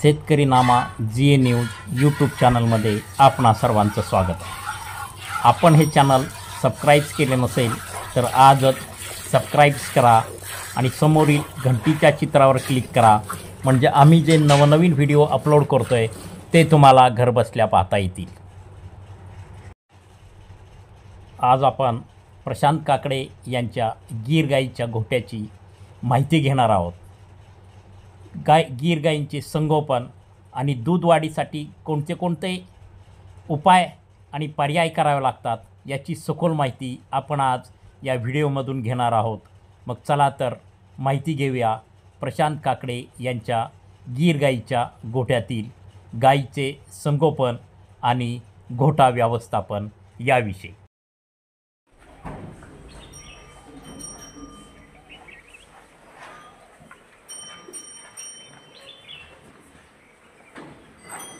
Shetkari Nama G A news YouTube चॅनलमध्ये आपणा सर्वांचं स्वागत. आहे आपण हे चॅनल सबस्क्राईब केले नसेल तर आजच सबस्क्राईब्स करा आणि समोरील घंटीच्या चित्रावर क्लिक करा. म्हणजे आम्ही जे नवनवीन व्हिडिओ अपलोड करतो आहे ते तुम्हाला घरबसल्या पाहता येतील. आज आपण प्रशांत काकडे यांच्या गीर गाईच्या घोट्याची माहिती घेणार आहोत. गाय गीर गाईंचे संगोपन आणि दूध वाढीसाठी कोणते कोणते उपाय आणि पर्याय करावे लागतात याची सखोल माहिती आपण आज या व्हिडिओमधून घेणार आहोत. मग चला तर माहिती घेऊया प्रशांत काकडे यांच्या गीर गाईच्या गोठ्यातील गाईचे संगोपन आणि घोटा व्यवस्थापन याविषयी.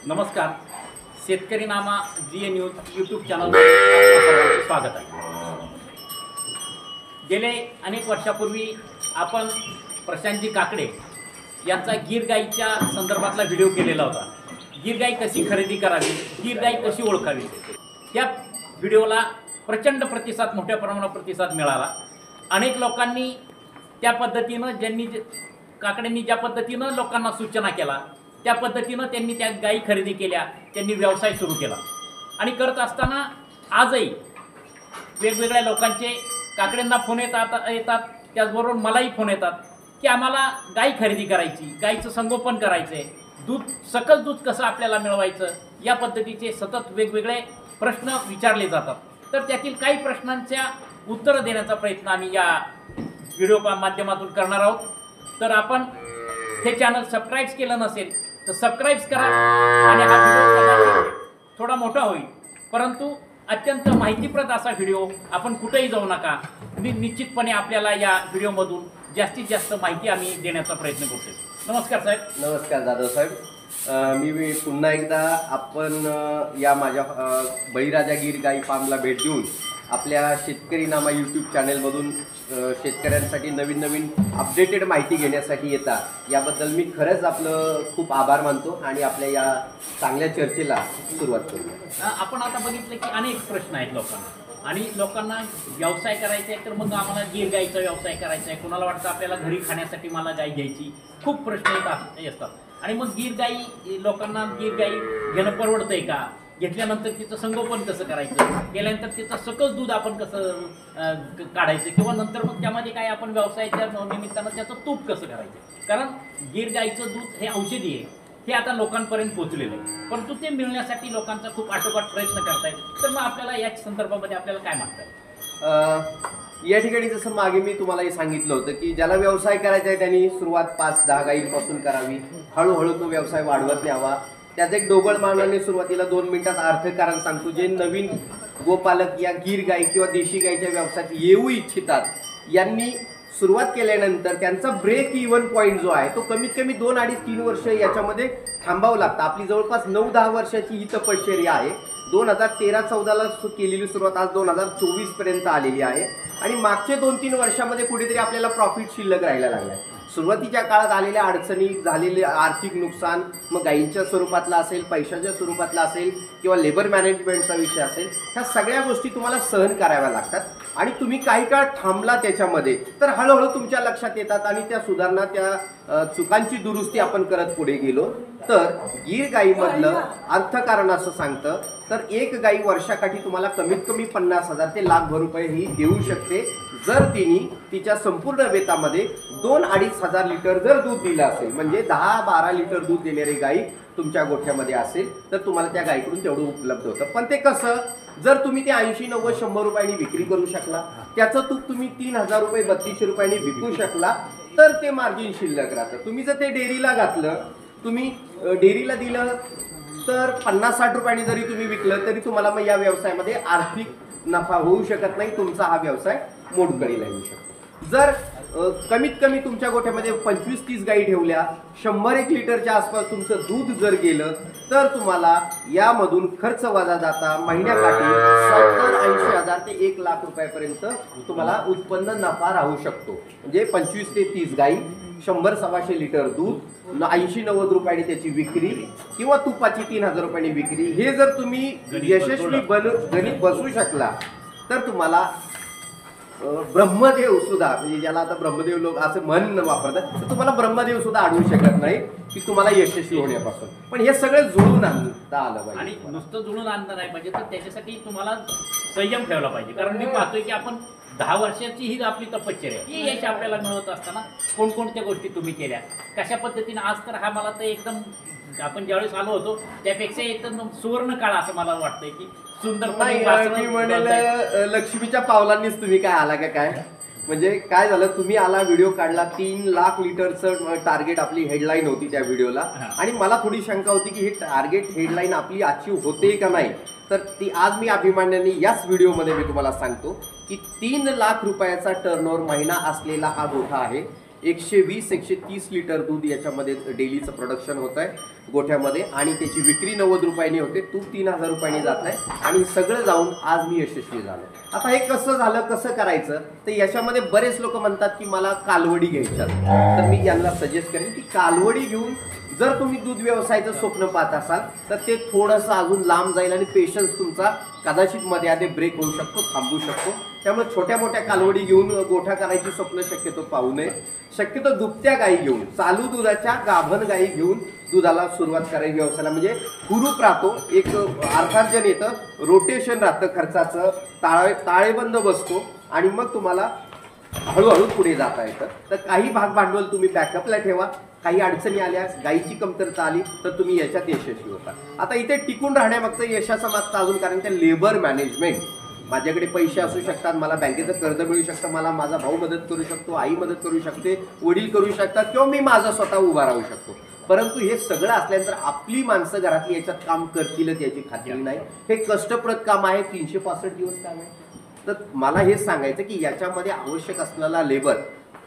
नमस्कार. Shetkari Nama G A news YouTube channel स्वागत आहे. गेले अनेक वर्षापूर्वी आपण प्रशांतजी काकडे यांचा गीर गाईच्या संदर्भातला व्हिडिओ केलेला होता. गीर गाई कशी खरेदी करावी गीर गाई कशी ओळखावी? त्या व्हिडिओला प्रचंड प्रतिसाद मोठ्या प्रमाणात प्रतिसाद मिळाला. अनेक लोकांनी त्या पद्धतीनं ज्यांनी काकडेंनी काकड्यांनी ज्या पद्धतीनं लोकांना सूचना केला त्या पद्धतीनं त्यांनी त्या गायी खरेदी केल्या त्यांनी व्यवसाय सुरू केला. आणि करत असताना आजही वेगवेगळ्या लोकांचे काकड्यांना फोन येतात येतात. त्याचबरोबर मलाही फोन येतात की आम्हाला गाय खरेदी करायची गाईचं संगोपन करायचं आहे दूध सकस दूध कसं आपल्याला मिळवायचं? या पद्धतीचे सतत वेगवेगळे प्रश्न विचारले जातात. तर त्यातील काही प्रश्नांच्या उत्तरं देण्याचा प्रयत्न आम्ही या व्हिडिओ माध्यमातून करणार आहोत. तर आपण हे चॅनल सबस्क्राईब केलं नसेल तर सबस्क्राईब करा आणि हा व्हिडिओ थोडा मोठा होईल. परंतु अत्यंत माहितीप्रद असा व्हिडिओ आपण कुठेही जाऊ नका. नि निश्चितपणे आपल्याला या व्हिडिओमधून जास्तीत जास्त माहिती आम्ही देण्याचा प्रयत्न करतो नमस्कार साहेब. नमस्कार जाधव साहेब. मी पुन्हा एकदा आपण या माझ्या बळीराजा गीर गाई फार्मला भेट देऊन आपल्या शेतकरी नामा यूट्यूब चॅनेलमधून शेतकऱ्यांसाठी नवीन नवीन अपडेटेड माहिती घेण्यासाठी येतात याबद्दल मी खरंच आपलं खूप आभार मानतो आणि आपल्या या चांगल्या चर्चेला सुरुवात करूया. आपण आता बघितलं की अनेक प्रश्न आहेत लोकांना. आणि लोकांना व्यवसाय करायचा आहे तर मग आम्हाला गीर गाईचा व्यवसाय करायचा आहे. कोणाला वाटतं आपल्याला घरी खाण्यासाठी मला गाई घ्यायची? खूप प्रश्न येतात असतात आणि मग गीर गाई लोकांना गीर गाई घेणं परवडतंय का? घेतल्यानंतर तिचं संगोपन कसं करायचं? केल्यानंतर तिचं सकस दूध आपण कसं काढायचं? किंवा नंतर मग त्यामध्ये काय आपण व्यवसायाच्या निमित्तानं त्याचं तूप कसं करायचं? कारण गीर गाईचं दूध हे औषधी आहे. हे आता लोकांपर्यंत पोहोचलेलं आहे. परंतु ते मिळण्यासाठी लोकांचा खूप आटोकाट प्रयत्न करतायत. तर मग आपल्याला याच संदर्भामध्ये आपल्याला काय म्हणता या ठिकाणी जसं मागे मी तुम्हाला हे सांगितलं होतं की ज्याला व्यवसाय करायचा आहे त्यांनी सुरुवात पाच दहा गाईंपासून करावी. हळूहळू तो व्यवसाय वाढवत न्यावा. त्याचं एक डोबळ मानाने सुरुवातीला दोन मिनिटात अर्थकारण सांगतो. जे नवीन गोपालक या गीर गाई किंवा देशी गाईच्या व्यवसायात येऊ इच्छितात यांनी सुरुवात केल्यानंतर त्यांचा ब्रेक इव्हन पॉईंट जो आहे तो कमीत कमी दोन अडीच तीन वर्ष याच्यामध्ये थांबावं लागतं. आपली जवळपास नऊ दहा वर्षाची ही तपश्चर्या आहे. दोन हजार तेरा चौदाला सु- केलेली सुरुवात आज दोन हजार चोवीसपर्यंत आलेली आहे. आणि मागचे दोन तीन वर्षामध्ये कुठेतरी आपल्याला प्रॉफिट शिल्लक राहायला लागलाय. सुरुवातीच्या काळात आलेल्या अडचणी झालेले आर्थिक नुकसान मग गायींच्या स्वरूपातला असेल पैशाच्या स्वरूपातला असेल किंवा लेबर मॅनेजमेंटचा विषय असेल ह्या सगळ्या गोष्टी तुम्हाला सहन कराव्या लागतात. आणि तुम्ही काही काळ थांबला त्याच्यामध्ये तर हळूहळू तुमच्या लक्षात येतात आणि त्या सुधारणा त्या चुकांची दुरुस्ती आपण करत पुढे गेलो. तर गीर गाईमधलं अर्थकारण असं सांगतं तर एक गाई वर्षाकाठी तुम्हाला कमीत कमी पन्नास हजार ते लाखभर रुपये ही देऊ शकते. जर तिने तिच्या संपूर्ण वेतामध्ये दोन अडीच हजार लिटर जर दूध दिलं असेल म्हणजे दहा बारा लिटर दूध देणारी गाई तुमच्या गोठ्यामध्ये असेल तर तुम्हाला त्या गायकडून तेवढं उपलब्ध होतं. पण ते कसं जर तुम्ही ते ऐंशी नव्वद शंभर रुपयांनी विक्री करू शकला त्याचं तूप तुम्ही तीन हजार रुपये बत्तीसशे रुपयांनी विकू शकला तर ते मार्जिन शिल्लक राहतं. तुम्ही जर ते डेअरीला घातलं तुम्ही डेअरीला दिलं तर पन्नास साठ रुपयांनी जरी तुम्ही विकलं तरी तुम्हाला मग या व्यवसायामध्ये आर्थिक नफा होऊ शकत नाही तुमचा हा व्यवसाय मोडकळीला येऊ शकतो. जर कमीत कमी तुमच्या गोठ्यामध्ये पंचवीस तीस गाई ठेवल्या शंभर एक लिटरच्या आसपास तुमचं दूध जर गेलं तर तुम्हाला यामधून खर्च वजा जाता. महिन्याकाठी सत्तर ऐंशी हजार ते एक लाख रुपयापर्यंत तुम्हाला उत्पन्न नफा राहू शकतो. म्हणजे पंचवीस ते तीस गाई शंभर सव्वाशे लिटर दूध ऐंशी नव्वद रुपयाने त्याची विक्री किंवा तुपाची तीन हजार रुपयाने विक्री. हे जर तुम्ही यशस्वी बन गणित बसू शकला तर तुम्हाला ब्रह्मदेव सुद्धा म्हणजे ज्याला आता ब्रह्मदेव लोक असं म्हण वापरतात तर तुम्हाला ब्रह्मदेव सुद्धा अडवू शकत नाही की तुम्हाला यशस्वी होण्यापासून. पण हे सगळं जुळून आणता आलं आणि नुसतं जुळून आणलं नाही पाहिजे तर त्याच्यासाठी तुम्हाला संयम ठेवला पाहिजे. कारण मी पाहतोय की आपण दहा वर्षाची ही आपली तपश्चर्या आहे. ही यश आपल्याला मिळवत असताना कोणकोणत्या गोष्टी तुम्ही केल्या? कशा पद्धतीने? आज तर हा मला तर एकदम आपण ज्यावेळेस आलो होतो त्यापेक्षा एकदम सुवर्ण काळ असं मला वाटतंय की सुंदर म्हणेल लक्ष्मीच्या पावलांनीच तुम्ही काय आला का काय? म्हणजे काय झालं तुम्ही आला व्हिडिओ काढला तीन लाख लिटरचं टार्गेट आपली हेडलाईन होती त्या व्हिडिओला. आणि मला थोडी शंका होती की हे टार्गेट हेडलाईन आपली अचीव होते का नाही? तर ती आज मी अभिमान्याने याच व्हिडिओमध्ये मी तुम्हाला सांगतो की तीन लाख रुपयाचा टर्नओव्हर महिना असलेला हा गोठा आहे. एकशे वीस एकशे तीस लिटर दूध याच्यामध्ये डेलीचं प्रोडक्शन होत आहे गोठ्यामध्ये. आणि त्याची विक्री नव्वद रुपयांनी होते तूप तीन हजार रुपयांनी जात आहे. आणि सगळं जाऊन आज मी यशस्वी झालो. आता हे कसं झालं कसं करायचं तर याच्यामध्ये बरेच लोक म्हणतात की मला कालवडी घ्यायच्या तर मी यांना सजेस्ट करेन की कालवडी घेऊन जर तुम्ही दूध व्यवसायाचं स्वप्न पाहत असाल तर ते थोडंसं अजून लांब जाईल आणि पेशन्स तुमचा कदाचित मध्ये आधी ब्रेक होऊ शकतो थांबू शकतो. त्यामुळे छोट्या मोठ्या कालवडी घेऊन गोठा करायची स्वप्न शक्यतो पाहू नये. शक्यतो दुभत्या गायी घेऊन चालू दुधाच्या गाभण गायी घेऊन दुधाला सुरुवात करायची व्यवसायाला. म्हणजे हुरूप राहतो एक अर्थार्जन येतं रोटेशन राहतं खर्चाचं ताळे ताळेबंद बसतो आणि मग तुम्हाला हळूहळू पुढे जाता येतं. तर काही भाग भांडवल तुम्ही बॅकअपला ठेवा. काही अडचणी आल्यास गायीची कमतरता आली तर तुम्ही याच्यात यशस्वी होता. आता इथे टिकून राहण्यामागचं यशाचा मागचं अजून कारण ते लेबर मॅनेजमेंट. माझ्याकडे पैसे असू शकतात मला बँकेचं कर्ज मिळू शकतं मला माझा भाऊ मदत करू शकतो आई मदत करू शकते वडील करू शकतात किंवा मी माझा स्वतः उभा राहू शकतो. परंतु हे सगळं असल्यानंतर आपली माणसं घरातली याच्यात काम करतीलच याची खात्री नाही. हे कष्टप्रद काम आहे तीनशे पासष्ट दिवस काम आहे. तर मला हेच सांगायचं की याच्यामध्ये आवश्यक असलेला लेबर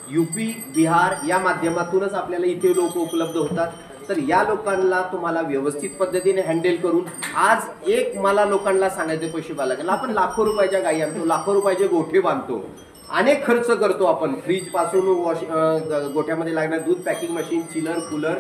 युपी बिहार या माध्यमातूनच आपल्याला इथे लोक उपलब्ध होतात. तर या लोकांना तुम्हाला व्यवस्थित पद्धतीने हँडल करून आज एक मला लोकांना सांगायचे पैसे बाला लागेल आपण लाखो रुपयाच्या गायी आणतो लाखो रुपयाचे गोठे बांधतो. अनेक खर्च करतो आपण. फ्रीजपासून वॉश गोठ्यामध्ये लागणार दूध पॅकिंग मशीन चिलर कूलर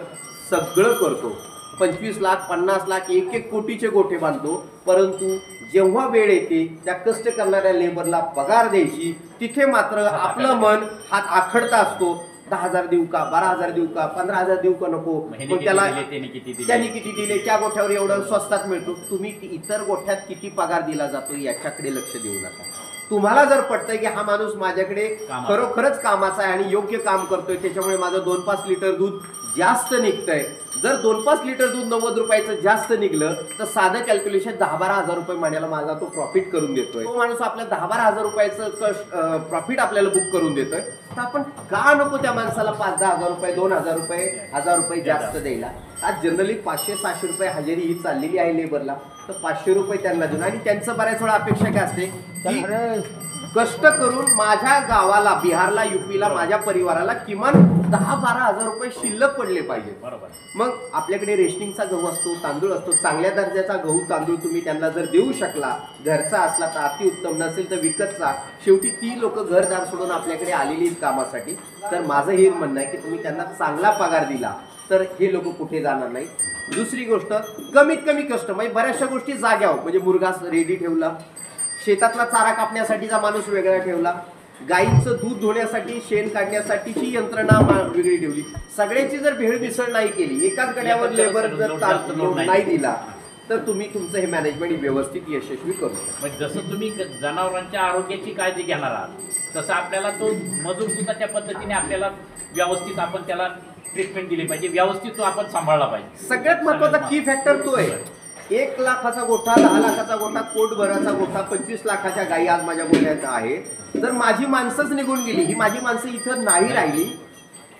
सगळं करतो. पंचवीस लाख पन्नास लाख एक एक कोटीचे गोठे बांधतो. परंतु जेव्हा वेळ येते त्या कष्ट करणाऱ्या लेबरला पगार द्यायची तिथे मात्र आपलं मन हात आखडता असतो. दहा हजार देऊ का बारा हजार देऊ का पंधरा हजार देऊ का नको? महिने मग किती त्याला दिले, त्याने किती दिले. त्यांनी किती दिले? त्या गोठ्यावर एवढं स्वस्तात मिळतो. तुम्ही इतर गोठ्यात किती पगार दिला जातो याच्याकडे लक्ष देऊ नका. तुम्हाला जर पटतंय की हा माणूस माझ्याकडे. खरोखरच कामाचा आहे आणि योग्य काम करतोय त्याच्यामुळे माझं दोन पाच लिटर दूध जास्त निघतंय. जर दोन पाच लिटर दूध नव्वद रुपयाचं जास्त निघलं तर साधं कॅल्क्युलेशन दहा बारा हजार रुपये महिन्याला माझा तो प्रॉफिट करून देतोय. तो माणूस आपल्या दहा बारा हजार रुपयाचं प्रॉफिट आपल्याला बुक करून देतोय. तर आपण का नको त्या माणसाला पाच दहा हजार रुपये दोन हजार रुपये हजार रुपये जास्त द्यायला? आज जनरली पाचशे सहाशे रुपये हजेरी ही चाललेली आहे लेबरला तर पाचशे रुपये त्यांना देऊन. आणि त्यांचं बऱ्याच वेळा अपेक्षा काय असते? की कष्ट करून माझ्या गावाला बिहारला युपीला माझ्या परिवाराला किमान दहा बारा हजार रुपये शिल्लक पडले पाहिजे. बरोबर. मग आपल्याकडे रेशनिंगचा गहू असतो तांदूळ असतो चांगल्या दर्जाचा गहू तांदूळ तुम्ही त्यांना जर देऊ शकला घरचा असला तर अति उत्तम नसेल तर विकतचा. शेवटी ती लोक घरदार सोडून आपल्याकडे आलेली कामासाठी. तर माझं हे म्हणणं आहे की तुम्ही त्यांना चांगला पगार दिला. तर हे लोक कुठे जाणार नाही दुसरी गोष्ट कमीत कमी कष्ट म्हणजे बऱ्याचशा गोष्टी जाग्यावर म्हणजे मुरगास रेडी ठेवला शेतातला चारा कापण्यासाठीचा माणूस वेगळा ठेवला गाईचं दूध धुण्यासाठी शेण काढण्यासाठीची यंत्रणा वेगळी ठेवली. सगळ्याची जर भेळ मिसळ नाही केली एकाच गड्यावर लेबर जर नाही दिला. तर तुम्ही तुमचं हे मॅनेजमेंट व्यवस्थित यशस्वी करू शकता. म्हणजे जसं तुम्ही जनावरांच्या आरोग्याची काळजी घेणार आहात तसं आपल्याला तो मजूर सुद्धा त्या पद्धतीने आपल्याला व्यवस्थित आपण त्याला ट्रीटमेंट दिली पाहिजे. व्यवस्थित तो आपण सांभाळला पाहिजे. सगळ्यात महत्त्वाचा की फॅक्टर तो आहे. एक लाखाचा गोठा दहा लाखाचा गोठा कोट भराचा गोठा पंचवीस लाखाच्या गायी आज माझ्या गोठ्यात आहे. जर माझी माणसंच निघून गेली ही माझी माणसं इथं नाही राहिली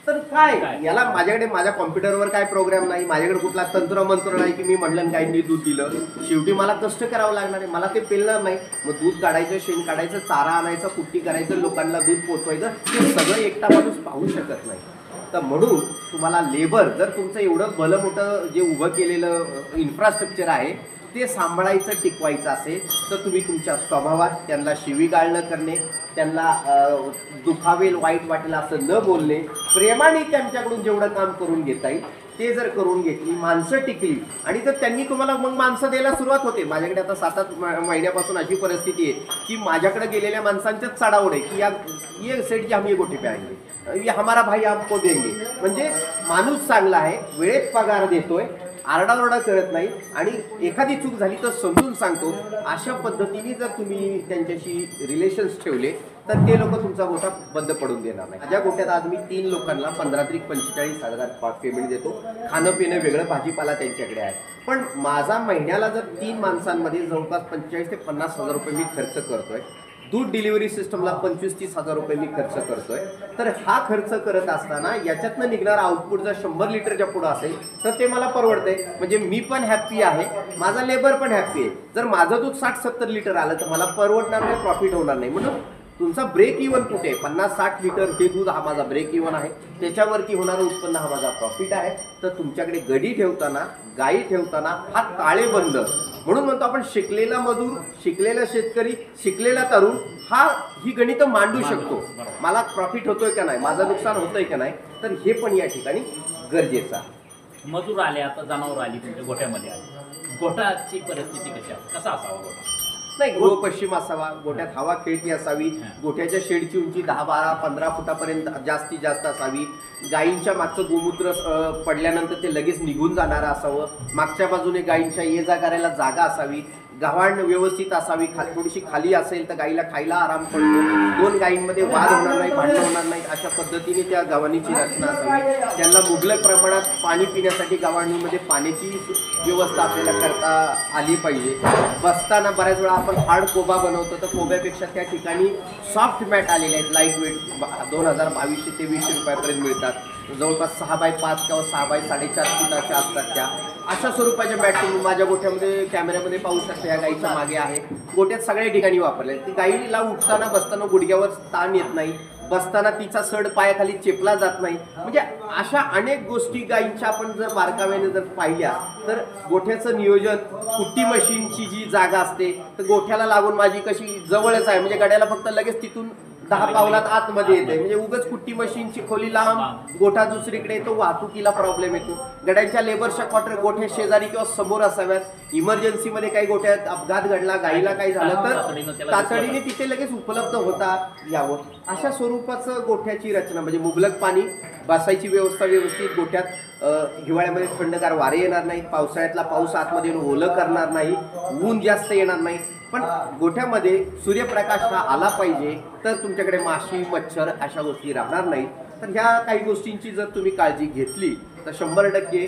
तर काय? काय? याला माझ्याकडे माझ्या कॉम्प्युटरवर काय प्रोग्राम नाही? माझ्याकडे कुठला तंत्र मंत्र नाही की मी म्हणलं गायींनी दूध दिलं. शेवटी मला कष्ट करावं लागणार आहे. मला ते पेलणार नाही. मग दूध काढायचं शेण काढायचं चारा आणायचा कुट्टी करायचं लोकांना दूध पोचवायचं हे सगळं एकटा माणूस पाहू शकत नाही. तर म्हणून तुम्हाला लेबर जर तुमचं एवढं भलं मोठं जे उभं केलेलं इन्फ्रास्ट्रक्चर आहे ते सांभाळायचं टिकवायचं असेल तर तुम्ही तुमच्या स्वभावात त्यांना शिवीगाळ न करणे त्यांना दुखावेल वाईट वाटेल असं न बोलणे प्रेमाने त्यांच्याकडून जेवढं काम करून घेता येईल ते जर करून घेतली माणसं टिकली आणि जर त्यांनी तुम्हाला मग माणसं द्यायला सुरुवात होते. माझ्याकडे आता सात आठ महिन्यापासून अशी परिस्थिती आहे की माझ्याकडे गेलेल्या माणसांच्याच चढावड आहे की या ये सेट जी आम्ही ये गोटी पे आएंगे ये हमारा भाई आपको देंगे. म्हणजे माणूस चांगला आहे वेळेत पगार देतोय आरडाओरडा करत नाही. आणि एखादी चूक झाली तर समजून सांगतो. अशा पद्धतीने जर तुम्ही त्यांच्याशी रिलेशन्स ठेवले तर ते लोक तुमचा गोठा बंद पडून देणार नाही. माझ्या गोठ्यात आज मी तीन लोकांना पंधरा त्रिक पंचेचाळीस हजार पेमेंट देतो. खाणं पिणं वेगळं भाजीपाला त्यांच्याकडे आहे. पण माझा महिन्याला जर तीन माणसांमध्ये जवळपास पंचेचाळीस ते पन्नास हजार रुपये मी खर्च करतोय दूध डिलिव्हरी सिस्टमला पंचवीस तीस हजार रुपये मी खर्च करतोय. तर हा खर्च करत असताना याच्यातनं निघणारा आउटपुट जर शंभर लिटरच्या पुढं असेल तर ते मला परवडतंय. म्हणजे मी पण हॅप्पी आहे माझा लेबर पण हॅप्पी आहे. जर माझं दूध साठ सत्तर लिटर आलं तर मला परवडणार नाही प्रॉफिट होणार नाही. म्हणून तुमचा ब्रेक इव्हन कुठे? पन्नास साठ लिटर हे दूध हा माझा ब्रेक इव्हन आहे. त्याच्यावरती होणारं उत्पन्न हा माझा प्रॉफिट आहे. तर तुमच्याकडे गडी ठेवताना गायी ठेवताना हा ताळेबंद म्हणून म्हणतो आपण शिकलेला मजूर शिकलेला शेतकरी शिकलेला तरुण हा ही गणित मांडू शकतो. मला प्रॉफिट होतोय का नाही? माझं नुकसान होतंय का नाही? तर हे पण या ठिकाणी गरजेचं आहे. मजूर आले आता जनावर आली तुमच्या गोठ्यामध्ये आली. गोठाची परिस्थिती कशी कसा असावा गोठा? नाही गोळ पश्चिम असावा गोठ्यात हवा खेळती असावी. गोठ्याच्या शेडची उंची दहा बारा पंधरा फुटापर्यंत जास्तीत जास्त असावी. गायींच्या मागचं गोमूत्र पडल्यानंतर ते लगेच निघून जाणारं असावं. मागच्या बाजूने गायींच्या ये जा करायला जागा असावी. गव्हाण व्यवस्थित असावी. खा थोडीशी खाली असेल तर गाईला खायला आराम पडतो. दोन गायींमध्ये वाद होणार नाही भांडण होणार नाही. अशा पद्धतीने त्या गव्हाणीची रचना असावी. त्यांना मुबलक प्रमाणात पाणी पिण्यासाठी गव्हाणीमध्ये पाण्याची व्यवस्था आपल्याला करता आली पाहिजे. बसताना बऱ्याच वेळा आपण हार्ड कोबा बनवतो तर कोब्यापेक्षा त्या ठिकाणी सॉफ्ट मॅट आलेले आहेत. लाइट वेट दोन हजार बावीसशे तेवीसशे रुपयापर्यंत मिळतात. जवळपास सहा बाय पाच किंवा सहा बाय साडेचार फुटाच्या असतात त्या अशा स्वरूपाच्या बॅट तुम्ही माझ्या गोठ्यामध्ये कॅमेऱ्यामध्ये पाहू शकता या गाईच्या मागे आहे. गोठ्यात सगळ्या ठिकाणी वापरले ती गाईला उठताना बसताना गुडघ्यावर ताण येत नाही. बसताना तिचा सड पायाखाली चेपला जात नाही. म्हणजे अशा अनेक गोष्टी गाईंच्या आपण जर बारकाव्याने जर पाहिल्या तर गोठ्याचं नियोजन कुट्टी मशीनची जी जागा असते तर गोठ्याला लागून माझी कशी जवळच आहे. म्हणजे गड्याला फक्त लगेच तिथून दहा पावलात आतमध्ये येते. म्हणजे उगाच कुट्टी मशीनची खोली लांब गोठा दुसरीकडे येतो वाहतुकीला प्रॉब्लेम येतो. गड्यांच्या लेबरच्या क्वार्टर गोठ्या शेजारी किंवा समोर असाव्यात. इमर्जन्सीमध्ये काही गोठ्यात अपघात घडला गाईला काही झालं तर तातडीने तिथे लगेच उपलब्ध होता यावं. अशा स्वरूपाचं गोठ्याची रचना म्हणजे मुबलक पाणी बसायची व्यवस्था व्यवस्थित गोठ्यात हिवाळ्यामध्ये थंडगार वारे येणार नाहीत पावसाळ्यातला पाऊस आतमध्ये येऊन ओलं करणार नाही ऊन जास्त येणार नाही. पण गोठ्यामध्ये सूर्यप्रकाश हा आला पाहिजे तर तुमच्याकडे माशी मच्छर अशा गोष्टी राहणार नाहीत. तर ह्या काही गोष्टींची जर तुम्ही काळजी घेतली तर शंभर टक्के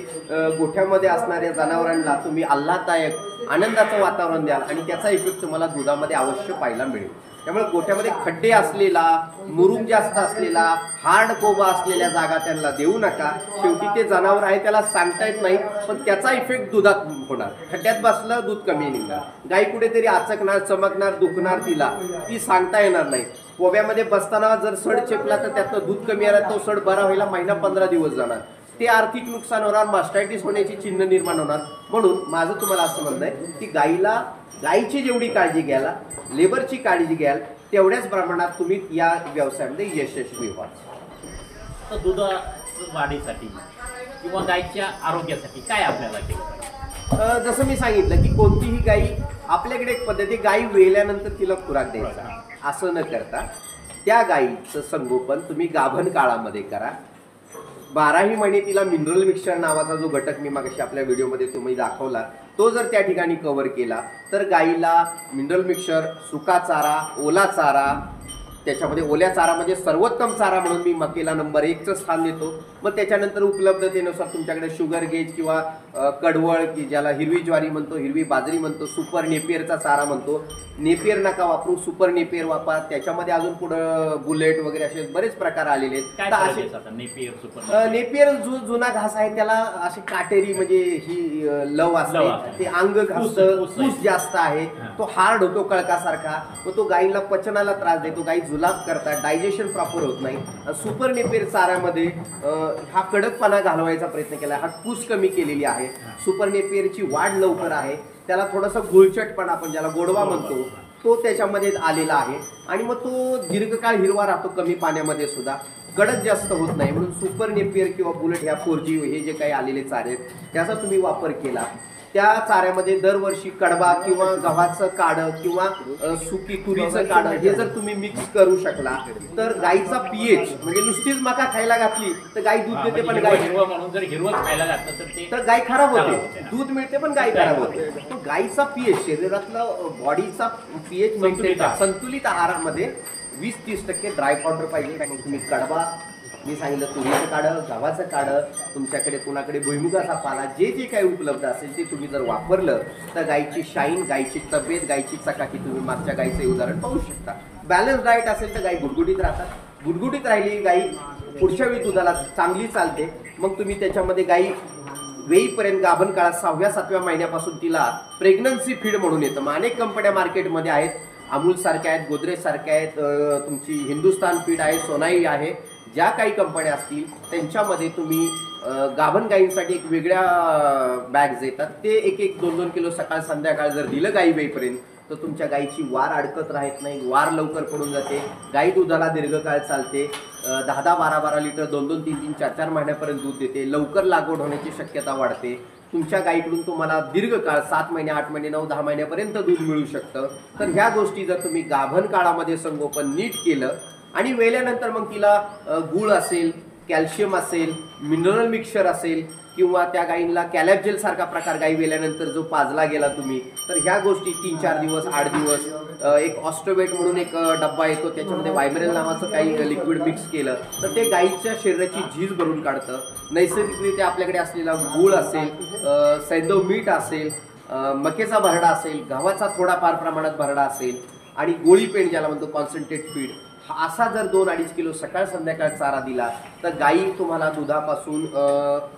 गोठ्यामध्ये असणाऱ्या जनावरांना तुम्ही आल्हाददायक आनंदाचं वातावरण द्याल आणि त्याचा इफेक्ट तुम्हाला दुधामध्ये अवश्य पाहायला मिळेल. त्यामुळे गोठ्यामध्ये खड्डे असलेला मुरुम जास्त असलेला हार्ड कोबा असलेल्या जागा त्यांना देऊ नका. शेवटी ते जनावर आहे त्याला सांगता येत नाही पण त्याचा इफेक्ट दुधात होणार. खड्ड्यात बसलं दूध कमी निघणार. गाई कुठेतरी आचकणार चमकणार दुखणार तिला. ती सांगता येणार नाही. कोब्यामध्ये बसताना जर सड चेपला तर त्यातलं दूध कमी आला तो सड बरा व्हायला महिना पंधरा दिवस जाणार. ते आर्थिक नुकसान होणार मास्टायटिस होण्याची चिन्ह निर्माण होणार. म्हणून माझं तुम्हाला असं म्हणणं आहे की गाईला गाईची जेवढी काळजी घ्यायला लेबरची काळजी घ्याल तेवढ्याच प्रमाणात तुम्ही या व्यवसायामध्ये यशस्वी व्हाल तर दूध वाढीसाठी किंवा गायीच्या आरोग्यासाठी काय आपल्याला केलं जसं मी सांगितलं की कोणतीही गाई आपल्याकडे एक पद्धती गाई वेल्यानंतर तिला खुराक द्यायचा. असं न करता त्या गाईचं संगोपन तुम्ही गाभण काळामध्ये करा. बाराही महिने तिला मिनरल मिक्सचर नावाचा जो घटक मी मागाशी आपल्या व्हिडिओमध्ये तुम्ही दाखवला तो जर त्या ठिकाणी कव्हर केला तर गाईला मिनरल मिक्सचर सुका चारा ओला चारा त्याच्यामध्ये ओल्या चारामध्ये सर्वोत्तम चारा म्हणून मी मकेला नंबर एकचं स्थान देतो. मग त्याच्यानंतर उपलब्धतेनुसार तुमच्याकडे शुगर गेज किंवा कडवळ की ज्याला हिरवी ज्वारी म्हणतो हिरवी बाजरी म्हणतो सुपर नेपियरचा चारा म्हणतो. नेपियर नका वापरू सुपर नेपियर वापरा. त्याच्यामध्ये अजून पुढं बुलेट वगैरे असे बरेच प्रकार आलेले आहेत. असे नेपियर सुपर नेपियर? जो जुना घास आहे त्याला अशी काटेरी म्हणजे ही लव असते. ते अंग घासतं ऊस- जास्त आहे. तो हार्ड होतो कळकासारखा मग तो गाईला पचनाला त्रास देतो. गाई जुलाब करतात. डायजेशन प्रॉपर होत नाही. सुपर नेपेर चाऱ्यामध्ये अ, हा कडकपणा घालवायचा प्रयत्न केला. हा कूस कमी केलेली आहे. सुपर नेपियरची वाढ लवकर आहे. त्याला थोडासा गुळचटपणा आपण ज्याला गोडवा म्हणतो तो त्याच्यामध्ये आलेला आहे. आणि मग तो दीर्घकाळ हिरवा राहतो कमी पाण्यामध्ये सुद्धा. गडद जास्त होत नाही म्हणून सुपर नेपियर किंवा बुलेट ह्या फोर जी हे जे काही आलेले चारे आहेत त्याचा तुम्ही वापर केला. त्या चाऱ्यामध्ये दरवर्षी कडबा किंवा गव्हाचं काढं किंवा सुकी तुरीचं काढं हे जर तुम्ही मिक्स करू शकला तर गाईचा पीएच म्हणजे नुसतीच मका खायला घातली तर गाय दूध देते म्हणजे पण गाय हिरवं म्हणून जर हिरवंच खायला घातलं तर गाय खराब होते. दूध मिळते पण गाय खराब होते. तो गायचा पीएच शरीरातला बॉडीचा पीएच मेंटेन. संतुलित आहारामध्ये वीस तीस टक्के ड्राय पावडर पाहिजे. मग तुम्ही कडवा. मी सांगितलं तुरीचं काढं गव्हाचं काढं तुमच्याकडे कुणाकडे भुईमुगाचा पाला जे जे काही उपलब्ध असेल ते तुम्ही जर वापरलं तर गायची शाईन गायची तब्येत गायची चकाकी तुम्ही मागच्या गायीचं उदाहरण पाहू शकता. बॅलन्स डाएट असेल तर गाय गुडगुडीत राहतात. गुडगुडीत राहिली गाई पुढच्या वेळी दुधाला चांगली चालते. मग तुम्ही त्याच्यामध्ये गाई वेईपर्यंत गाभण काळात सहाव्या सातव्या महिन्यापासून तिला प्रेग्नन्सी फीड म्हणून येतं. मग अनेक कंपन्या मार्केटमध्ये आहेत. अमूल सारख्या आहेत गोदरेज सारख्या आहेत तुमची हिंदुस्तान फीड आहे सोनाई आहे ज्या काही कंपन्या असतील त्यांच्यामध्ये तुम्ही गाभण गायींसाठी एक वेगळ्या बॅग्स येतात ते एक एक दोन दोन किलो सकाळ संध्याकाळ जर दिलं गाई वेईपर्यंत तर तुमच्या गाईची वार अडकत राहत नाही वार लवकर पडून जाते गाई दुधाला दीर्घकाळ चालते दहा दहा बारा बारा लिटर दोन दोन तीन तीन चार चार महिन्यापर्यंत दूध देते लवकर लागवड होण्याची शक्यता वाढते. तुमच्या गाईकडून तुम्हाला दीर्घकाळ सात महिने आठ महिने नऊ दहा महिन्यापर्यंत दूध मिळू शकतं. तर ह्या गोष्टी जर तुम्ही गाभण काळामध्ये संगोपन नीट केलं आणि वेल्यानंतर मग तिला गूळ असेल कॅल्शियम असेल मिनरल मिक्सचर असेल किंवा त्या गायींना कॅलॅबजेल सारखा प्रकार गायी वेल्यानंतर जो पाजला गेला तुम्ही तर ह्या गोष्टी तीन चार दिवस आठ दिवस एक ऑस्ट्रोवेट म्हणून एक डब्बा येतो त्याच्यामध्ये वायब्रेल नावाचं काही लिक्विड मिक्स केलं तर ते गायीच्या शरीराची झीज भरून काढतं. नैसर्गिकरित्या आपल्याकडे असलेला गूळ असेल अ, मीठ असेल मकेचा भरडा असेल गव्हाचा थोडाफार प्रमाणात भरडा असेल आणि गोळी पेंड ज्याला म्हणतो कॉन्सन्ट्रेट फीड असा जर दोन अडीच किलो सकाळ संध्याकाळ चारा दिला तर गाई तुम्हाला दुधापासून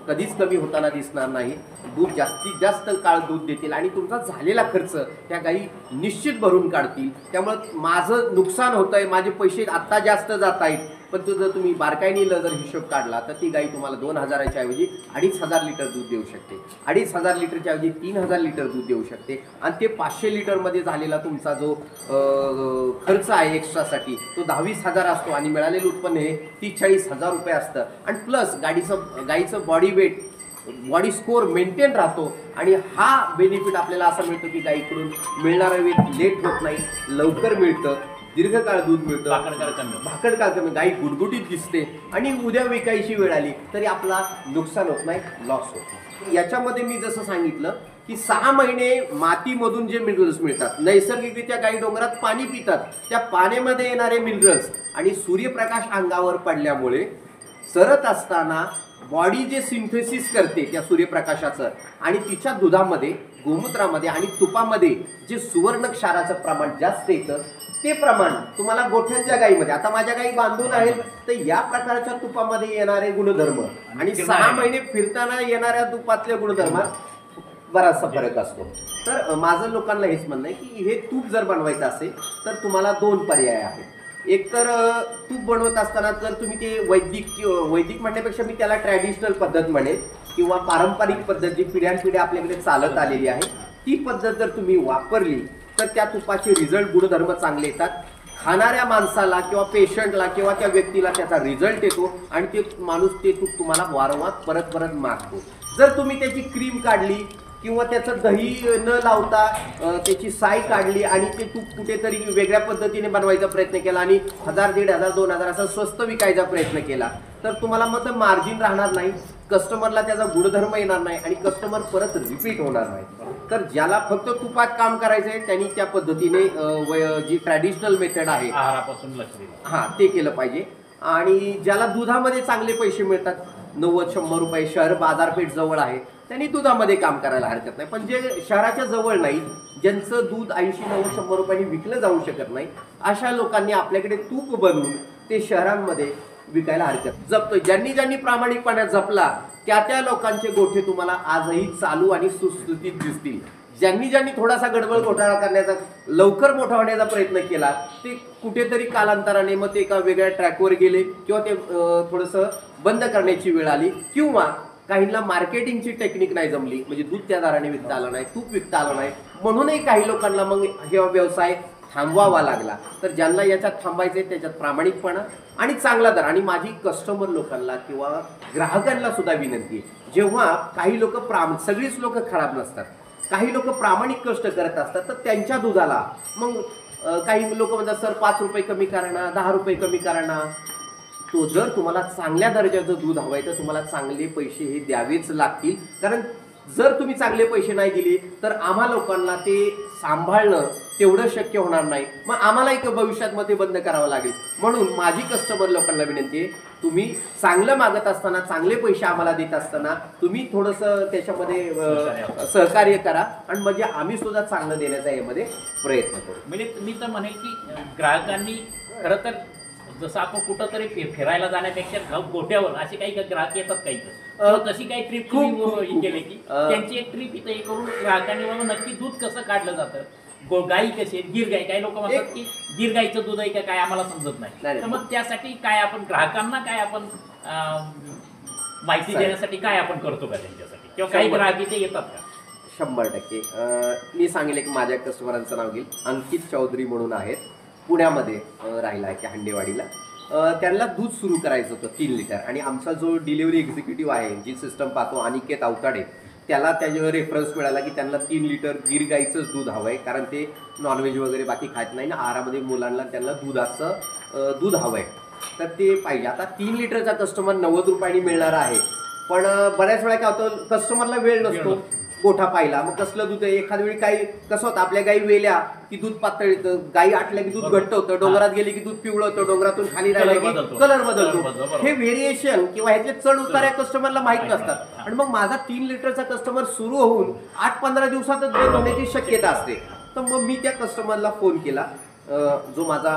कधीच कमी होताना दिसणार नाही. दूध जास्तीत जास्त काळ दूध देतील आणि तुमचा झालेला खर्च त्या गाई निश्चित भरून काढतील. त्यामुळं माझं नुकसान होतंय माझे पैसे आत्ता जास्त जात आहेत. पण तो जर तुम्ही बारकाईने जर हिशोब काढला तर ती गाई तुम्हाला दोन हजाराच्या ऐवजी अडीच हजार लिटर दूध देऊ शकते. अडीच हजार लिटरच्या ऐवजी तीन हजार लिटर दूध देऊ शकते. आणि ते पाचशे लिटरमध्ये झालेला तुमचा जो खर्च आहे एक्स्ट्रासाठी तो दहावीस हजार असतो आणि मिळालेलं उत्पन्न हे तीस चाळीस हजार रुपये असतं. आणि प्लस गाडीचं गाईचं body weight body score maintain राहतो. आणि हा बेनिफिट आपल्याला असा मिळतो की गाईकडून मिळणारा वेळ लेट होत नाही लवकर मिळतं. दीर्घकाळ दूध मिळतं. भाकड काळ कमी गाई गुडगुडीत दिसते आणि उद्या विकायची वेळ आली तरी आपला नुकसान होत नाही लॉस होत याच्यामध्ये मी जसं सांगितलं की सहा महिने मातीमधून जे मिनरल्स मिळतात नैसर्गिकरित्या गाई डोंगरात पाणी पितात त्या पाण्यामध्ये येणारे मिनरल्स आणि सूर्यप्रकाश अंगावर पडल्यामुळे चरत असताना बॉडी जे सिंथेसिस करते त्या सूर्यप्रकाशाचं आणि तिच्या दुधामध्ये गोमूत्रामध्ये आणि तुपामध्ये जे सुवर्ण क्षाराचं प्रमाण जास्त येतं ते प्रमाण तुम्हाला गोठ्यांच्या गाईमध्ये आता माझ्या गाई बांधून आहेत तर या प्रकारच्या तुपामध्ये येणारे गुणधर्म आणि सहा महिने फिरताना येणाऱ्या तुपातल्या गुणधर्मात बराचसा फरक असतो. तर माझं लोकांना हेच म्हणणं आहे की हे तूप जर बनवायचं असेल तर तुम्हाला दोन पर्याय आहेत. एक तर तूप बनवत असताना जर तुम्ही ते वैदिक किंवा- वैदिक म्हणण्यापेक्षा मी त्याला ट्रॅडिशनल पद्धत म्हणेन किंवा पारंपरिक पद्धत जी पिढ्यानपिढ्या आपल्याकडे चालत आलेली आहे ती पद्धत जर तुम्ही वापरली तर त्या तुपाचे रिझल्ट गुणधर्म चांगले येतात. खाणाऱ्या माणसाला किंवा पेशंटला किंवा त्या व्यक्तीला त्याचा रिझल्ट येतो आणि ते माणूस ते तूप तुम्हाला वारंवार परत परत मागतो. जर तुम्ही त्याची क्रीम काढली किंवा त्याचं दही न लावता त्याची साय काढली आणि ते तूप कुठेतरी वेगळ्या पद्धतीने बनवायचा प्रयत्न केला आणि हजार दीड हजार दोन हजार असा स्वस्त विकायचा प्रयत्न केला तर तुम्हाला मग मार्जिन राहणार नाही. कस्टमरला त्याचा गुणधर्म येणार नाही आणि कस्टमर परत रिपीट होणार नाही. तर ज्याला फक्त तुपात काम करायचं आहे त्यांनी त्या पद्धतीने जी ट्रॅडिशनल मेथड आहे हा ते केलं पाहिजे. आणि ज्याला दुधामध्ये चांगले पैसे मिळतात नव्वद शंभर रुपये शहर बाजारपेठ जवळ आहे त्यांनी दुधामध्ये काम करायला हरकत नाही. पण जे शहराच्या जवळ नाही ज्यांचं दूध ऐंशी नव्वद शंभर रुपयांनी विकलं जाऊ शकत नाही अशा लोकांनी आपल्याकडे तूप बनवून ते शहरांमध्ये विकायला हरकत. जपतो ज्यांनी ज्यांनी प्रामाणिकपणे जपला त्या त्या लोकांचे गोठे तुम्हाला आजही चालू आणि सुस्थितीत दिसतील. ज्यांनी ज्यांनी थोडासा गडबड घोटाळा करण्याचा लवकर मोठा होण्याचा प्रयत्न केला ते कुठेतरी कालांतराने मग ते एका वेगळ्या ट्रॅकवर गेले किंवा ते थोडंसं बंद करण्याची वेळ आली किंवा काहींना मार्केटिंगची टेक्निक नाही जमली. म्हणजे दूध त्या दराने विकता आलं नाही तूप विकता आलं नाही. म्हणूनही काही लोकांना मग हे व्यवसाय थांबवावा लागला. तर ज्यांना याच्यात थांबायचं आहे त्याच्यात प्रामाणिकपणा आणि चांगला दर. आणि माझी कस्टमर लोकांना किंवा ग्राहकांना सुद्धा विनंती आहे. जेव्हा काही लोक प्राम सगळीच लोक खराब नसतात. काही लोक प्रामाणिक कष्ट करत असतात तर त्यांच्या दुधाला. मग काही लोक म्हणतात सर पाच रुपये कमी करा ना दहा रुपये कमी करा ना तो जर तुम्हाला चांगल्या दर्जाचं दूध हवं आहे तर तुम्हाला चांगले पैसे हे द्यावेच लागतील. कारण जर तुम्ही चांगले पैसे नाही दिले तर आम्हा लोकांना ते सांभाळणं तेवढं शक्य होणार नाही. मग आम्हाला एक भविष्यात मग ते बंद करावं लागेल. म्हणून माझी कस्टमर लोकांना विनंती आहे तुम्ही चांगलं मागत असताना चांगले पैसे आम्हाला देत असताना तुम्ही थोडंसं त्याच्यामध्ये सहकार्य करा. आणि म्हणजे आम्ही सुद्धा चांगलं देण्याचा यामध्ये प्रयत्न करू. म्हणजे मी तर म्हणेल की ग्राहकांनी खरं तर जसं आपण कुठंतरी फिरायला जाण्यापेक्षा गाव गोट्यावर असे काही ग्राहक येतात काही तशी काही ट्रिप केली की त्यांची एक ट्रिप इथे करून ग्राहकांनी बाबा नक्की दूध कसं काढलं जातं? गो गाई कशी आहेत? गिर गाई. काही लोक म्हणतात की गिर गाईचं दूध आहे का काय आम्हाला समजत नाही, नाही तर. मग त्यासाठी काय आपण ग्राहकांना काय आपण अं, माहिती चालेल. देण्यासाठी काय आपण करतो का त्यांच्यासाठी? किंवा काही शंभर. ग्राहक इथे येतात का? शंभर टक्के. अं, मी सांगेल एक माझ्या कस्टमरांचं नाव घेईल. अंकित चौधरी म्हणून आहेत. पुण्यामध्ये अं, राहिला आहे की हंडेवाडीला. अं, त्यांना दूध सुरू करायचं होतं तीन लिटर. आणि आमचा जो डिलिव्हरी एक्झिक्युटिव्ह आहे जी सिस्टम पाहतो अनिकेत अवताडे त्याला त्याच्यावर रेफरन्स मिळाला की त्यांना तीन लिटर गिर गाईचंच दूध हवं आहे कारण ते नॉनव्हेज वगैरे बाकी खात नाही ना आहारामध्ये मुलांना त्यांना दुधाचं दूध हवं आहे तर ते पाहिजे. आता तीन लिटरचा कस्टमर नव्वद रुपयांनी मिळणार आहे. पण बऱ्याच वेळा काय होतं कस्टमरला वेळ नसतो. गोठा पाहिला. मग कसलं दूध आहे एखाद्या वेळी काही कसं होतं आपल्या गाई वेल्या की दूध पातळ येतं. गाई आटल्या की दूध घट्ट होतं. डोंगरात गेली की दूध पिवळं होतं. डोंगरातून खाली राहिलं की. कलर बदलतो. हे व्हेरिएशन किंवा ह्यातले चढ उतार या कस्टमरला माहीत नसतात. आणि मग माझा तीन लिटरचा कस्टमर सुरू होऊन आठ पंधरा दिवसातच बंद होण्याची शक्यता असते. तर मग मी त्या कस्टमरला फोन केला. जो माझा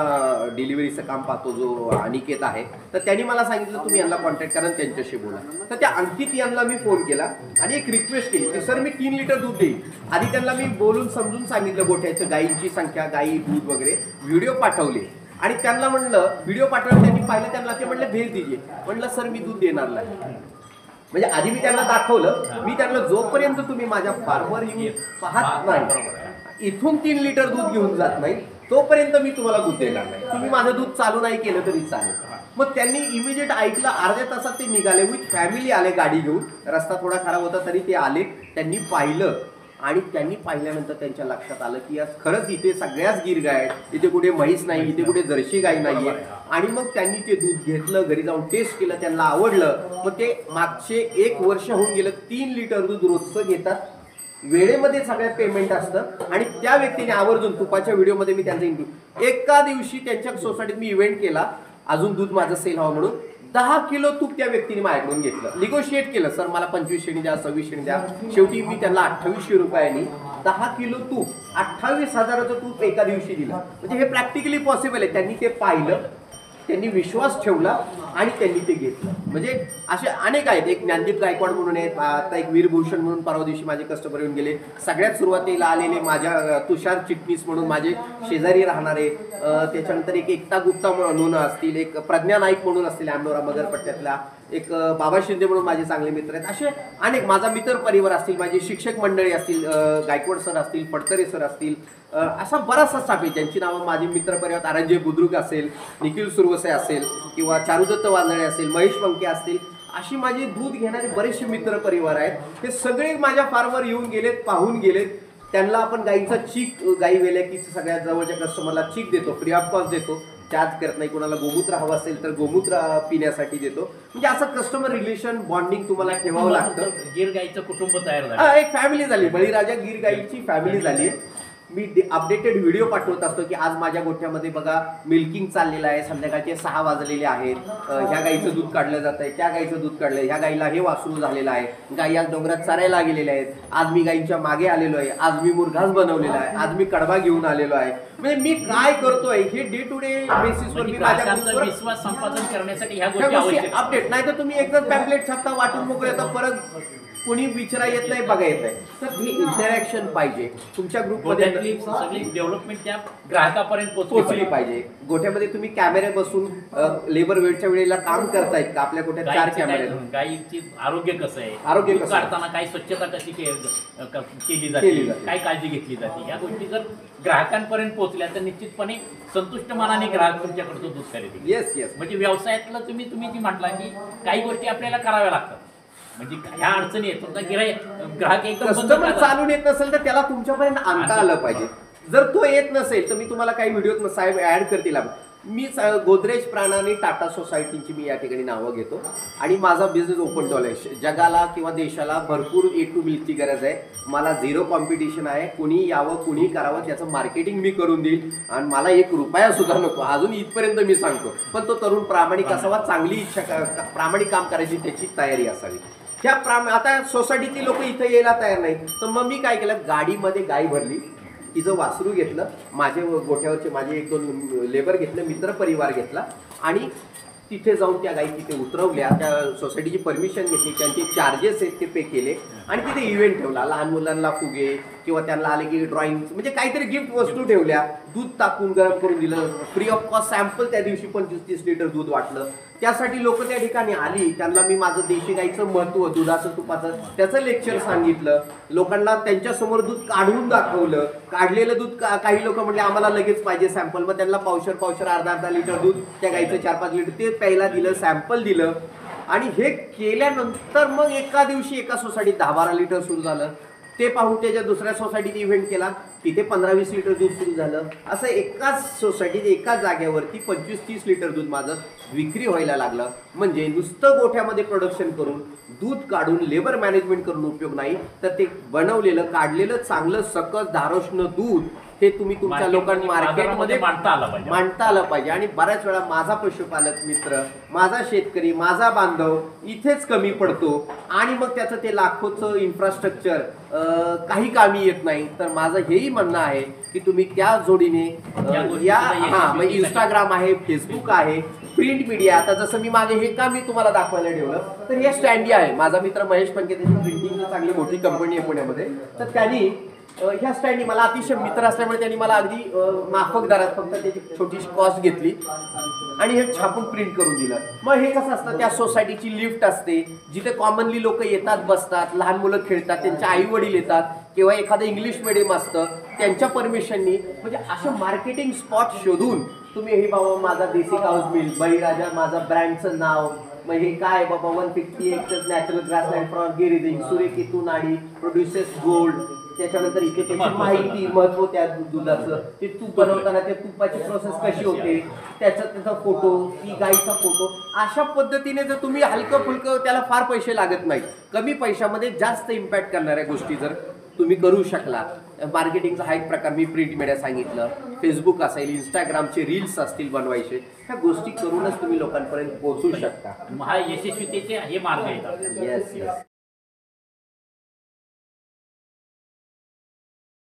डिलिव्हरीचं काम पाहतो जो अनिकेत आहे तर त्यांनी मला सांगितलं तुम्ही यांना कॉन्टॅक्ट करा आणि त्यांच्याशी बोला. तर त्या अंकित यांना मी फोन केला आणि एक रिक्वेस्ट केली की सर मी तीन लिटर दूध देईन. आधी त्यांना मी बोलून समजून सांगितलं गोठ्याचं गायींची संख्या गायी दूध वगैरे व्हिडिओ पाठवले. आणि त्यांना म्हणलं व्हिडिओ पाठवलं त्यांनी पाहिलं त्यांना ते म्हणलं भेज दिली म्हणलं सर मी दूध देणार नाही. म्हणजे आधी मी त्यांना दाखवलं मी त्यांना जोपर्यंत तुम्ही माझ्या फार्मर येऊन पाहत नाही इथून तीन लिटर दूध घेऊन जात नाही तोपर्यंत मी तुम्हाला दूध देणार नाही. तुम्ही माझं दूध चालू नाही केलं तरी चालेल. मग त्यांनी इमिजिएट ऐकलं अर्ध्या तासात ते निघाले. विथ फॅमिली आले गाडी घेऊन. रस्ता थोडा खराब होता तरी ते आले. त्यांनी पाहिलं. आणि त्यांनी पाहिल्यानंतर त्यांच्या लक्षात आलं की आज खरंच इथे सगळ्याच गिर गाय आहेत. इथे कुठे म्हैस नाही इथे कुठे जर्शी गाय नाहीये आणि मग त्यांनी ते दूध घेतलं घरी जाऊन टेस्ट केलं त्यांना आवडलं. मग ते मागचे एक वर्ष होऊन गेलं तीन लिटर दूध रोजचं घेतात. वेळेमध्ये सगळ्यात पेमेंट असतं. आणि त्या व्यक्तीने आवर्जून तुपाच्या व्हिडिओमध्ये मी त्यांचा इंटरव्ह्यू एका दिवशी त्यांच्या सोसायटीत मी इव्हेंट केला. अजून दूध माझं सेल हवं म्हणून. दहा किलो तूप त्या व्यक्तीने माझ्याकडून घेतलं. निगोशिएट केलं. सर मला पंचवीस शेणी द्या सव्वीस शेणी द्या. शेवटी मी त्यांना अठ्ठावीसशे रुपयांनी दहा किलो तूप अठ्ठावीस हजाराचं तूप एका दिवशी दिलं. म्हणजे हे प्रॅक्टिकली पॉसिबल आहे. त्यांनी ते पाहिलं. त्यांनी विश्वास ठेवला आणि त्यांनी ते घेतलं. म्हणजे असे अनेक आहेत. एक ज्ञानदीप गायकवाड म्हणून आहेत आता एक वीरभूषण म्हणून परवा दिवशी माझे कस्टमर येऊन गेले. सगळ्यात सुरुवातीला आलेले माझ्या तुषार चिटणीस म्हणून माझे शेजारी राहणारे त्याच्यानंतर एक एकता गुप्ता म्हणून असतील एक प्रज्ञा नाईक म्हणून असतील अमनोरा मगरपट्ट्यातल्या एक बाबा शिंदे म्हणून माझे चांगले मित्र आहेत. असे अनेक माझा मित्र परिवार असतील माझे शिक्षक मंडळी असतील गायकवाड सर असतील फडतरे सर असतील असा बराचसा स्टाफ आहे. ज्यांची नावं माझे मित्र परिवार आरंजय बुद्रुक असेल निखिल सुरवसे असेल किंवा चारुदत्त वाजळे असेल महेश पंके असतील अशी माझी दूध घेणारे बरेचसे मित्र परिवार आहेत. हे सगळे माझ्या फार्मवर येऊन गेलेत पाहून गेलेत. त्यांना आपण गाईचा चीक गाई वेल्या की सगळ्यात जवळच्या कस्टमरला चीक देतो फ्री ऑफ कॉस्ट देतो. चार्ज करत नाही कोणाला गोमूत्र हवं असेल तर गोमूत्र पिण्यासाठी देतो. म्हणजे असं कस्टमर रिलेशन बॉन्डिंग तुम्हाला ठेवावं लागतं. गिर गाईचं कुटुंब तयार झालं. एक फॅमिली झाली. बळीराजा गिर गाईची फॅमिली झाली. मी अपडेटेड व्हिडिओ पाठवत असतो की आज माझ्या गोठ्यामध्ये बघा मिल्किंग चाललेलं आहे. संध्याकाळचे सहा वाजलेले आहेत. ह्या गाईचं दूध काढलं जात आहे त्या गाईचं दूध काढलं ह्या गाईला हे वासरू झालेलं आहे. गाई आज डोंगरात चरायला गेलेल्या आहेत. आज मी गाईच्या मागे आलेलो आहे. आज मी मुरघास बनवलेला आहे. आज मी कडबा घेऊन आलेलो आहे. म्हणजे मी काय करतोय हे डे टू डे बेसिसवर मी माझ्या विश्वास संपादन करण्यासाठी ह्या गोष्टी. अपडेट नाही तर तुम्ही एकदाच पॅम्पलेट छापता वाटून मोकळे आता परत कोणी विचारा येत नाही बघा येत नाही. तर ही इंटरॅक्शन पाहिजे. तुमच्या ग्रुपमध्ये सगळी डेव्हलपमेंट त्या ग्राहकापर्यंत पोहोचली पाहिजे. गोठ्यामध्ये तुम्ही कॅमेरे बसून लेबर वेळच्या वेळेला काम करतायत का? आपल्या गोठ्यात चार कॅमेरे गायीची आरोग्य कसं आहे? आरोग्य कसं? काढताना काय स्वच्छता कशी केली जाते. काय काळजी घेतली जाते? या गोष्टी जर ग्राहकांपर्यंत पोहोचल्या तर निश्चितपणे संतुष्ट मनाने ग्राहक तुमच्याकडचं दूध खरेदी येस येस म्हणजे व्यवसायातलं तुम्ही तुम्ही जी म्हटला की काही गोष्टी आपल्याला कराव्या लागतात. म्हणजे ह्या अडचणी आहेत समजा गिराईक ग्राहक एकदम कस्टमर. चालून येत नसेल तर त्याला तुमच्यापर्यंत आणता आलं पाहिजे. जर तो येत नसेल तर मी तुम्हाला काही व्हिडिओ साहेब ऍड करतील. आपण. मी स- गोदरेज प्राणाने टाटा सोसायटीची मी या ठिकाणी नावं घेतो. आणि माझा बिझनेस ओपन ठेवला आहे जगाला किंवा देशाला भरपूर ए टू मिल्कची गरज आहे. मला झिरो कॉम्पिटिशन आहे. कुणी यावं कुणी करावं त्याचं मार्केटिंग मी करून देईल. आणि मला एक रुपया सुद्धा नको. अजून इथपर्यंत मी सांगतो. पण तो तरुण प्रामाणिक असावा चांगली इच्छा क- प्रामाणिक काम करायची त्याची तयारी असावी. ह्या प्राम आता सोसायटीतली लोक इथं यायला तयार नाही तर मग मी काय केलं? गाडीमध्ये गाय भरली. तिचं वासरू घेतलं. माझे गोठ्यावरचे माझे एक दोन लेबर घेतले मित्र परिवार घेतला. आणि तिथे जाऊन त्या गाई तिथे उतरवल्या. त्या सोसायटीची परमिशन घेतली. त्यांचे चार्जेस आहेत ते पे केले. आणि तिथे इव्हेंट ठेवला. लहान मुलांना फुगे किंवा त्यांना आले की ड्रॉइंग म्हणजे काहीतरी गिफ्ट वस्तू ठेवल्या. दूध टाकून गरम करून दिलं. फ्री ऑफ कॉस्ट सॅम्पल त्या दिवशी पंचवीस तीस लिटर दूध वाटलं. त्यासाठी लोक त्या ठिकाणी आली. त्यांना मी माझं देशी गाईचं महत्त्व दुधाचं तुपाचं त्याचं लेक्चर सांगितलं. लोकांना त्यांच्यासमोर दूध काढून दाखवलं. काढलेलं दूध का- काही लोक म्हणले आम्हाला लगेच पाहिजे सॅम्पल मग त्यांना पावशर पावशर अर्धा अर्धा लिटर दूध त्या गाईचं चार पाच लिटर ते प्यायला दिलं सॅम्पल दिलं. आणि हे केल्यानंतर मग एका दिवशी एका सोसायटीत दहा बारा लिटर सुरू झालं. ते पाहून त्याच्या दुसऱ्या सोसायटीत इव्हेंट केला तिथे पंधरा वीस लिटर दूध सुरू झालं. असं एकाच सोसायटीत एकाच जागेवरती पंचवीस तीस लिटर दूध माझं विक्री व्हायला लागलं. म्हणजे नुसतं गोठ्यामध्ये प्रोडक्शन करून दूध काढून लेबर मॅनेजमेंट करून उपयोग नाही तर ते बनवलेलं काढलेलं चांगलं सकस धारोष्ण दूध हे तुम्ही तुमच्या लोकांना मध्ये, मार्केटमध्ये मांडता आलं पाहिजे. मांडता आलं पाहिजे. आणि बऱ्याच वेळा माझा पशुपालक मित्र माझा शेतकरी माझा बांधव इथेच कमी पडतो. आणि मग त्याचं ते लाखोचं इन्फ्रास्ट्रक्चर काही कामी येत नाही. तर माझं हेही म्हणणं आहे की तुम्ही त्या जोडीने या हा म्हणजे इंस्टाग्राम आहे फेसबुक आहे प्रिंट मीडिया आता जसं मी मागे हे का मी तुम्हाला दाखवायला ठेवलं तर हे स्टँडी आहे. माझा मित्र महेश पंके त्याची प्रिंटिंगची चांगली मोठी कंपनी आहे पुण्यामध्ये. तर त्यांनी ह्या स्टँडनी मला अतिशय मित्र असल्यामुळे त्यांनी मला अगदी माफक दरात फक्त त्याची छोटीशी कॉस्ट घेतली. आणि हे छापून प्रिंट करून दिलं. मग हे कसं असतं त्या सोसायटीची लिफ्ट असते. जिथे कॉमनली लोक येतात बसतात लहान मुलं खेळतात त्यांचे आई वडील येतात किंवा एखादं इंग्लिश मिडियम असतं त्यांच्या परमिशननी म्हणजे असं मार्केटिंग स्पॉट शोधून तुम्ही हे बाबा माझा देसी काउस मिल बळीराजा माझा ब्रँडचं नाव मग हे काय बाबा वन फिफ्टी एक नॅचरल ग्रासलँड फ्रॉम गिरिदिंग सुरेखितू नाडी प्रोड्युसेस गोल्ड त्याच्यानंतर इथे त्याची. माहिती महत्त्व त्या दुधाचं ते तूप बनवताना त्या तुपाची प्रोसेस कशी होते? त्याचा त्याचा फोटो ती गाईचा फोटो अशा पद्धतीने जर तुम्ही हलकं फुलकं त्याला फार पैसे लागत नाही कमी पैशामध्ये जास्त इम्पॅक्ट करणाऱ्या गोष्टी जर तुम्ही करू शकला. मार्केटिंगचा हा एक प्रकार मी प्रिंट मीडिया सांगितलं. फेसबुक असेल इंस्टाग्रामचे रील्स असतील बनवायचे. ह्या गोष्टी करूनच तुम्ही लोकांपर्यंत पोहोचू शकता. हा यशस्वीतेचे हे मार्ग आहेत. Yes yes